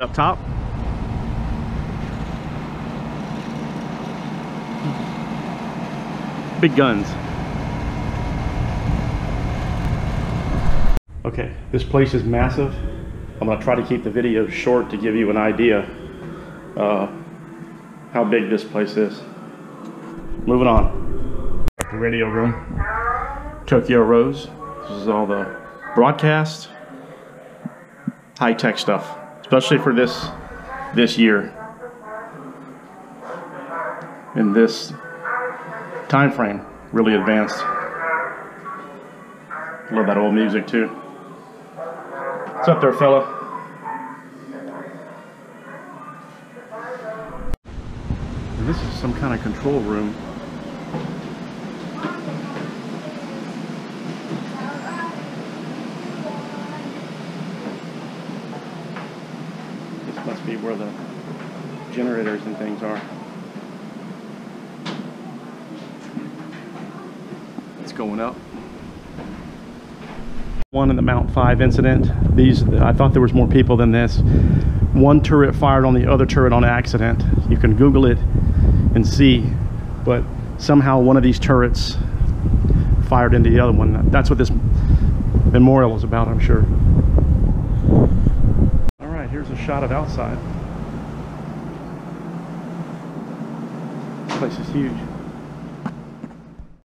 Up top. Big guns. Okay, this place is massive. I'm gonna try to keep the video short to give you an idea uh, how big this place is. Moving on. The radio room. Tokyo Rose. This is all the broadcast, high-tech stuff, especially for this this year in this time frame. Really advanced. Love that old music too. What's up there, fella? This is some kind of control room. Be where the generators and things are. It's going up. One in the Mount 5 incident. These, I thought there was more people than this. One turret fired on the other turret on accident. You can Google it and see, but somehow one of these turrets fired into the other one. That's what this memorial is about, I'm sure. Shot of outside. This place is huge.